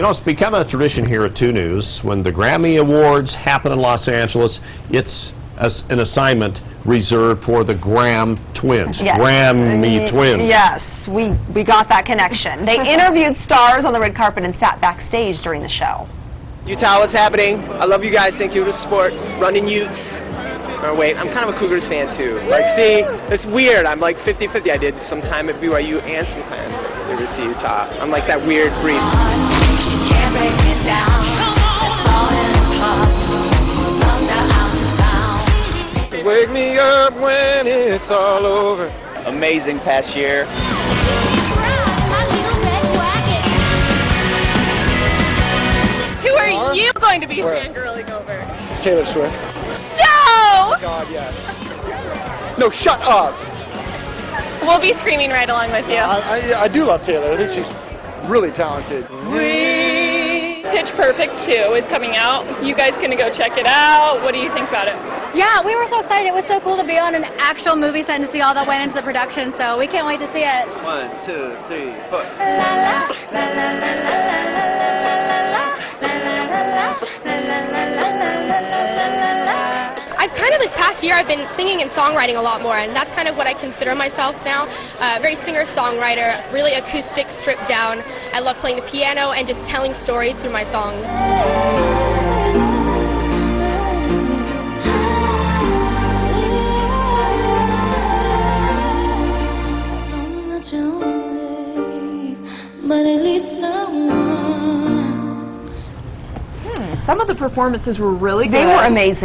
You know, it's become a tradition here at 2 News. When the Grammy Awards happen in Los Angeles, it's as an assignment reserved for the Graham twins. Yes. Grammy twins. Yes, we, we got that connection. They interviewed stars on the red carpet and sat backstage during the show. Utah, what's happening? I love you guys. Thank you for the support. Running Utes. Or wait, I'm kind of a Cougars fan too. Like, see, it's weird. I'm like 50-50. I did some time at BYU and some time at University of Utah. I'm like that weird breed. Wake me up when it's all over. amazing past year. My little red wagon. Who are you going to be fangirling over? Taylor Swift. No! Oh God, yes. No, shut up. We'll be screaming right along with you. I, I, I do love Taylor. I think she's really talented. Pitch Perfect 2 is coming out. You guys gonna go check it out? What do you think about it? Yeah, we were so excited. It was so cool to be on an actual movie set and to see all that went into the production. So we can't wait to see it. One, two, three, four. I've kind of this past year I've been singing and songwriting a lot more, and that's kind of what I consider myself now. Uh, very singer-songwriter, really acoustic, stripped down. I love playing the piano and just telling stories through my songs. But at least I won. Some of the performances were really good. They were amazing.